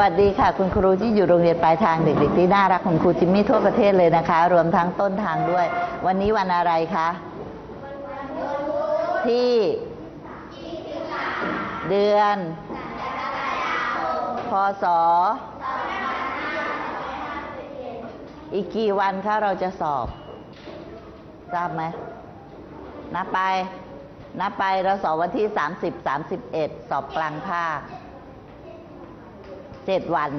วัสดีค่ะ คุณครูที่อยู่โรงเรียนปลายทางเด็กๆที่น่ารักของครูจิมมี่ทั่วประเทศเลยนะคะ รวมทั้งต้นทางด้วย วันนี้วันอะไรคะที่เดือน พศอีกกี่วันคะเราจะสอบ ทราบไหมนับไปนับไปเราสอบวันที่ 30 31 สอบกลางภาค เจ็ดวัน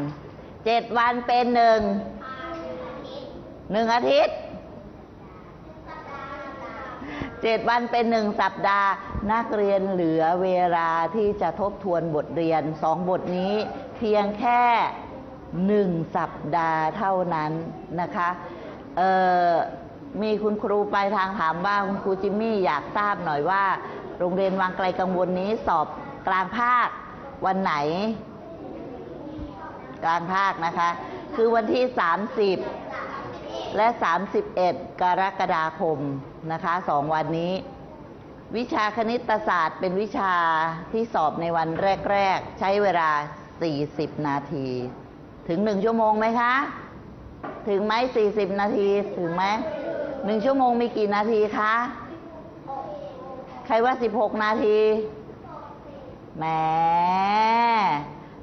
เจ็ดวันเป็นหนึ่งหนึ่งอาทิตย์เจ็ดวันเป็นหนึ่งสัปดาห์ นักเรียนเหลือเวลาที่จะทบทวนบทเรียนสองบทนี้เพียงแค่หนึ่งสัปดาห์เท่านั้นนะคะเอ่อมีคุณครูปลายทางถามว่าคุณครูจิมมี่อยากทราบหน่อยว่า โรงเรียนวังไกลกังวลนี้สอบกลางภาควันไหน กลางภาคนะคะ คือวันที่ 30 และ 31 กรกฎาคมนะคะสองวันนี้ วิชาคณิตศาสตร์เป็นวิชาที่สอบในวันแรก ๆ ใช้เวลา 40 นาที ถึง1ชั่วโมงไหมคะ ถึงไหม40 นาที ถึงไหมหนึ่งชั่วโมงมีกี่นาทีคะ ใครว่า 16 นาทีแหม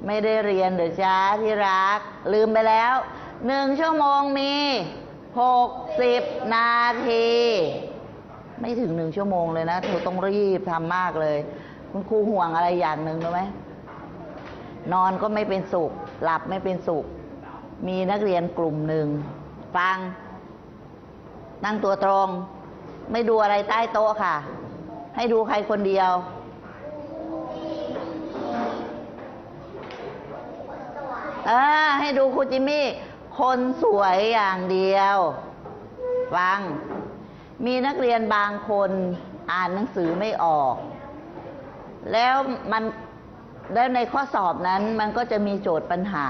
ไม่ได้เรียนหรือจ้าที่รัก ลืมไปแล้วหนึ่งชั่วโมงมีหกสิบนาที ไม่ถึงหนึ่งชั่วโมงเลยนะเธอต้องรีบทำมากเลย คุณครูห่วงอะไรอย่างหนึ่งรู้ไหมนอนก็ไม่เป็นสุข หลับไม่เป็นสุข มีนักเรียนกลุ่มหนึ่ง ฟัง นั่งตัวตรง ไม่ดูอะไรใต้โต๊ะค่ะ ให้ดูใครคนเดียว ออให้ดูครูจิมมี่ คนสวยอย่างเดียว ฟัง มีนักเรียนบางคนอ่านหนังสือไม่ออก แล้วมันแล้วในข้อสอบนั้นมันก็จะมีโจทย์ปัญหา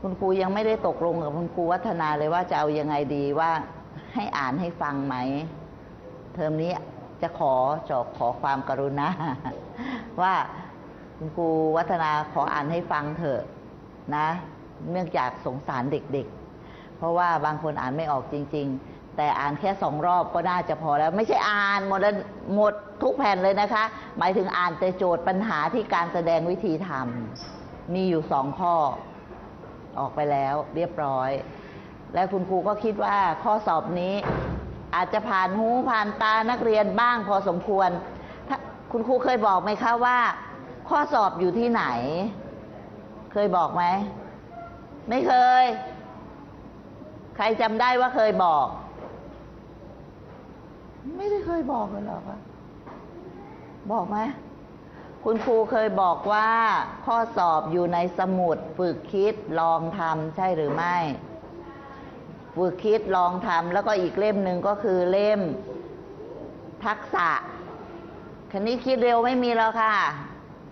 คุณครูยังไม่ได้ตกลงกับคุณครูวัฒนาเลยว่าจะเอายังไงดีว่าให้อ่านให้ฟังไหม เทอมนี้จะขอจอกขอความกรุณาว่า คุณครูวัฒนาขออ่านให้ฟังเถอะนะ เนื่องจากสงสารเด็กๆ เพราะว่าบางคนอ่านไม่ออกจริง ๆ แต่อ่านแค่สองรอบก็น่าจะพอแล้ว ไม่ใช่อ่านหมดแล้วหมดทุกแผ่นเลยนะคะ หมายถึงอ่านแต่โจทย์ปัญหาที่การแสดงวิธีทำมีอยู่สองข้อออกไปแล้วเรียบร้อย และคุณครูก็คิดว่าข้อสอบนี้อาจจะผ่านหูผ่านตานักเรียนบ้างพอสมควร คุณครูเคยบอกไหมคะว่า ข้อสอบอยู่ที่ไหน เคยบอกไหม ไม่เคย ใครจำได้ว่าเคยบอก ไม่ได้เคยบอกเลยหรอคะบอกไหมคุณครูเคยบอกว่าข้อสอบอยู่ในสมุดฝึกคิดลองทำใช่หรือไม่ ฝึกคิดลองทำแล้วก็อีกเล่มหนึ่งก็คือเล่ม ทักษะคันนี้คิดเร็วไม่มีแล้วค่ะ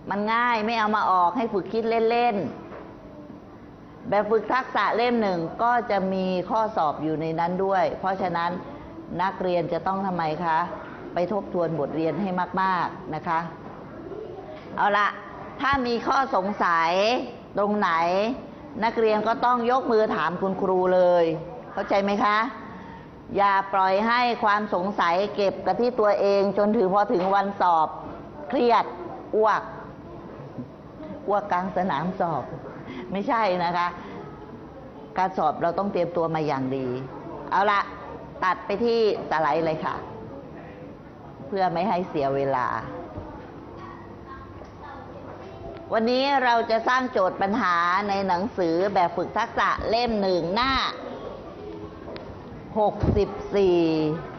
มันง่ายไม่เอามาออกให้ฝึกคิดเล่นๆ แบบฝึกทักษะเล่มหนึ่งก็จะมีข้อสอบอยู่ในนั้นด้วย เพราะฉะนั้นนักเรียนจะต้องทำไมคะ ไปทบทวนบทเรียนให้มากๆนะคะ เอาละถ้ามีข้อสงสัยตรงไหน นักเรียนก็ต้องยกมือถามคุณครูเลย เข้าใจไหมคะ อย่าปล่อยให้ความสงสัยเก็บกับที่ตัวเองจนถึงพอถึงวันสอบเครียดอ้วก ว่ากลางสนามสอบ ไม่ใช่นะคะ การสอบเราต้องเตรียมตัวมาอย่างดี เอาละตัดไปที่สไลด์เลยค่ะ เพื่อไม่ให้เสียเวลา วันนี้เราจะสร้างโจทย์ปัญหาในหนังสือแบบฝึกทักษะเล่มหนึ่งหน้า 64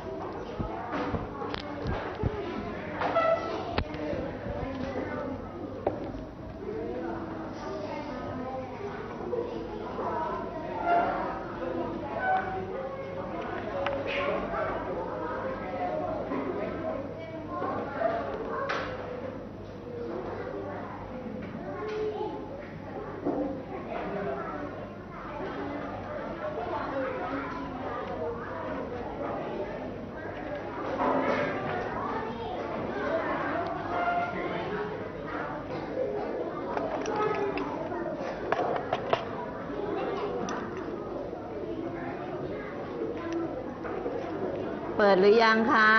ดหรือยังคะ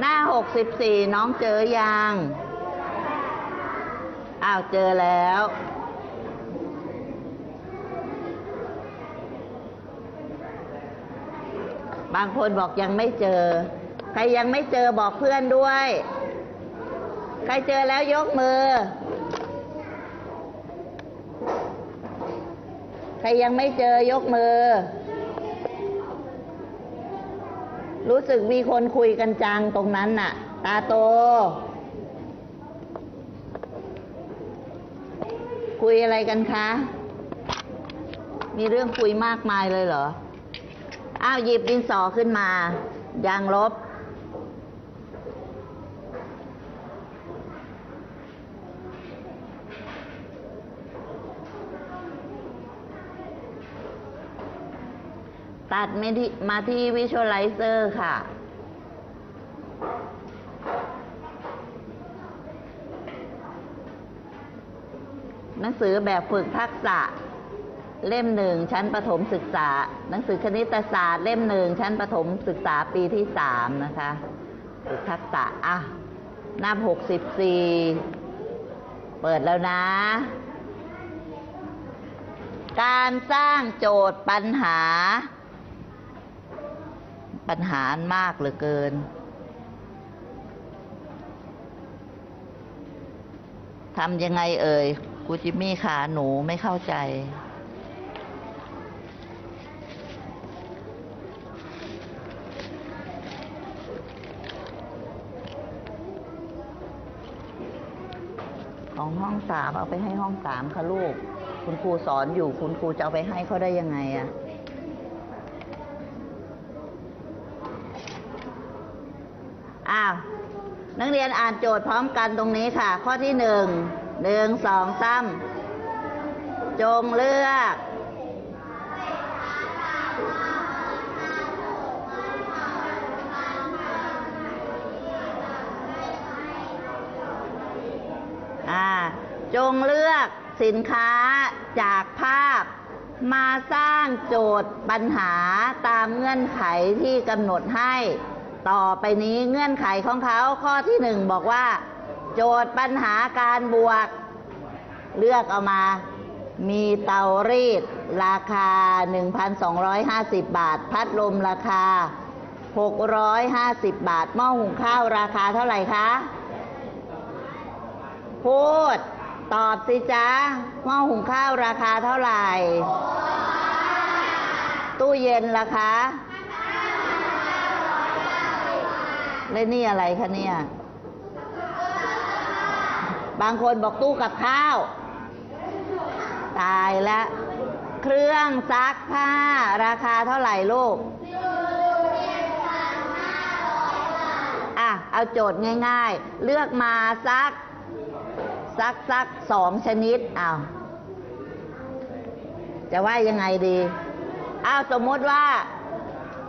หน้าหกสิบสี่น้องเจอยัง อ้าวเจอแล้ว บางคนบอกยังไม่เจอ ใครยังไม่เจอบอกเพื่อนด้วย ใครเจอแล้วยกมือ ใครยังไม่เจอยกมือ รู้สึกมีคนคุยกันจังตรงนั้นน่ะ ตาโต คุยอะไรกันคะ มีเรื่องคุยมากมายเลยเหรอ อ้าวหยิบดินสอขึ้นมา ยางลบ ตัดมาที่มาที่ Visualizer ค่ะ หนังสือแบบฝึกทักษะ เล่มหนึ่งชั้นประถมศึกษา หนังสือคณิตศาสตร์เล่มหนึ่งชั้นประถมศึกษาปีที่สามนะคะฝึกทักษะ อะ หน้าหกสิบสี่เปิดแล้วนะการสร้างโจทย์ปัญหา ปัญหามากเหลือเกิน ทำยังไงเอ่ยกูจิมมี่ขาหนูไม่เข้าใจ ของห้องสามเอาไปให้ห้องสามค่ะลูก คุณครูสอนอยู่คุณครูจะเอาไปให้เขาได้ยังไงอะ อ้าวนักเรียนอ่านโจทย์พร้อมกันตรงนี้ค่ะ ข้อที่หนึ่งหนึ่งสองสามจงเลือกจงเลือกสินค้าจากภาพ มาสร้างโจทย์ปัญหาตามเงื่อนไขที่กำหนดให้ ต่อไปนี้เงื่อนไขของเขาข้อที่หนึ่งบอกว่า โจทย์ปัญหาการบวก เลือกเอามา มีเตารีด ราคา 1,250 บาท พัดลมราคา 650 บาทหม้อหุงข้าวราคาเท่าไหร่คะ พูด ตอบสิจ๊ะหม้อหุงข้าวราคาเท่าไหร่ ตู้เย็นราคา แล้วนี่อะไรคะเนี่ย บางคนบอกตู้กับข้าว ตายแล้ว เครื่องซักผ้า ราคาเท่าไหร่ลูกอะ เอาโจทย์ง่าย ๆ เลือกมาซัก ซักซักสองชนิดเอาจะว่ายังไงดี อ้าว สมมติว่า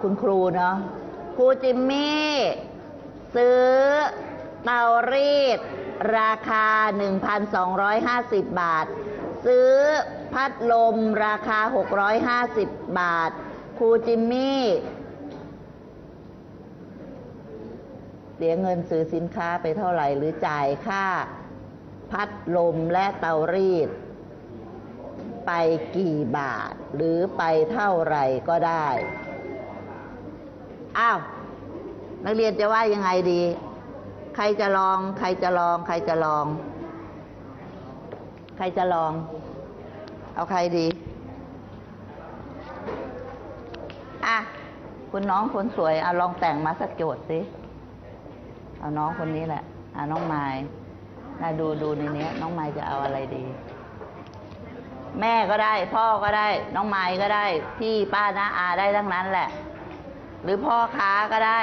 คุณครูเนาะครูจิมมี่ ซื้อเตารีด ราคา 1,250 บาท ซื้อพัดลมราคา 650 บาท ครูจิมมี่เสียเงินซื้อสินค้าไปเท่าไหร่หรือจ่ายค่า พัดลมและเตารีด ไปกี่บาท หรือไปเท่าไหร่ก็ได้ อ้าว นักเรียนจะว่ายังไงดี ใครจะลอง ใครจะลอง ใครจะลอง ใครจะลอง เอาใครดี อะ คุณน้องคนสวยเอาลองแต่งมาสักโจทย์สิ เอาน้องคนนี้แหละ อะน้องไม้น่าดูดูในนี้น้องไม้จะเอาอะไรดี แม่ก็ได้ พ่อก็ได้ น้องไม้ก็ได้ พี่ป้าน้าอาได้ทั้งนั้นแหละ หรือพ่อค้าก็ได้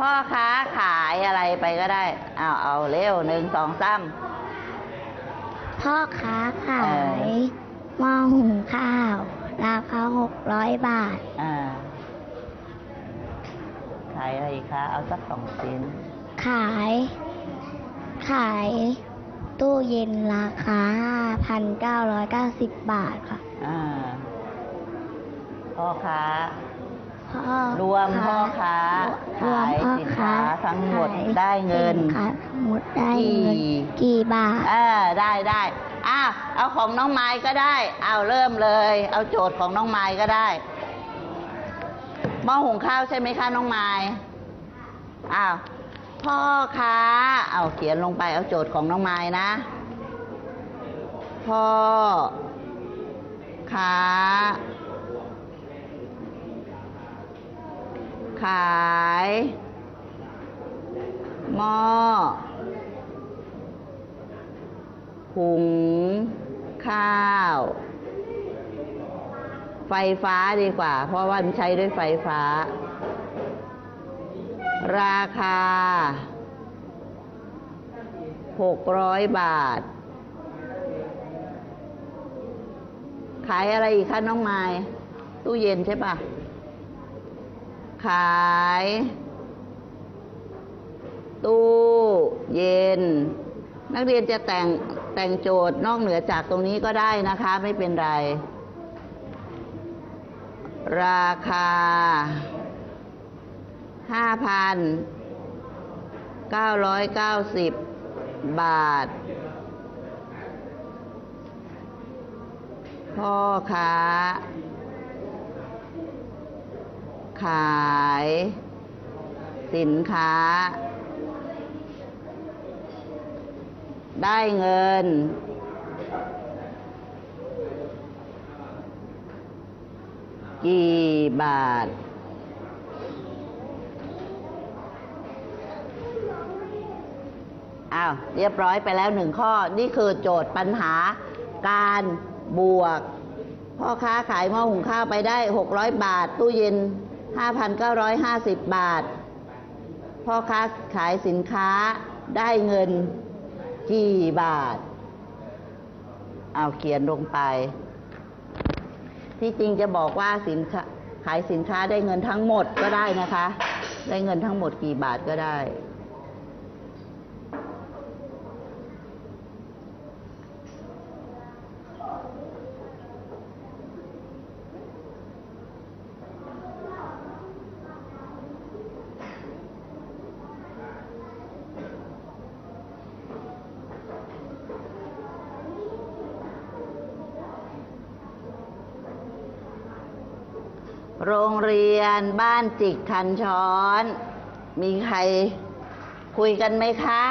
พ่อค้าขายอะไรไปก็ได้เอาเอาเร็วหนึ่งสองสามพ่อค้าขาเออยหม้อหุงข้าว ราคาหกร้อยบาท อ่า ขายอะไรอีกคะเอาสักสองชิ้น ขาย ขายตู้เย็นราคาห้าพันเก้าร้อยเก้าสิบบาทค่ะ อ่าพพ่อค้าพ่อ รวมพ่อค้ารวมขายพ่อสินค้าค้าทั้งหมดขายได้เงิน สิค้าทั้งหมดได้เงินกี่กี่บาท เออได้ได้อ้าวเอาของน้องไม้ก็ได้ เอาเริ่มเลย เอาโจทย์ของน้องไม้ก็ได้หม้อหุงข้าวใช่ไหมคะน้องไม้อ้าวพ่อค้าเอาเขียนลงไปเอาโจทย์ของน้องไม้นะ พ่อค้า ขายหม้อหุงข้าว ไฟฟ้าดีกว่า เพราะว่ามันใช้ด้วยไฟฟ้า ราคาหกร้อยบาท ขายอะไรอีกคะน้องไม้ตู้เย็นใช่ปะ ขาย ตู้เย็น นักเรียนจะแต่งแต่งโจทย์นอกเหนือจากตรงนี้ก็ได้นะคะ ไม่เป็นไร ราคาห้าพันเก้าร้อยเก้าสิบบาท พ่อค้า ขาย สินค้า ได้เงิน กี่บาท อ้าว เรียบร้อยไปแล้วหนึ่งข้อ นี่คือโจทย์ปัญหาการบวกพ่อค้าขายหม้อหุงข้าวไปได้ 600 บาท ตู้เย็น 5,950 บาท พ่อค้าขายสินค้าได้เงินกี่บาท เอาเขียนลงไป ที่จริงจะบอกว่าสินค้าขายสินค้าได้เงินทั้งหมดก็ได้นะคะ ได้เงินทั้งหมดกี่บาทก็ได้ โรงเรียนบ้านจิกคันช้อน มีใครคุยกันไหมคะ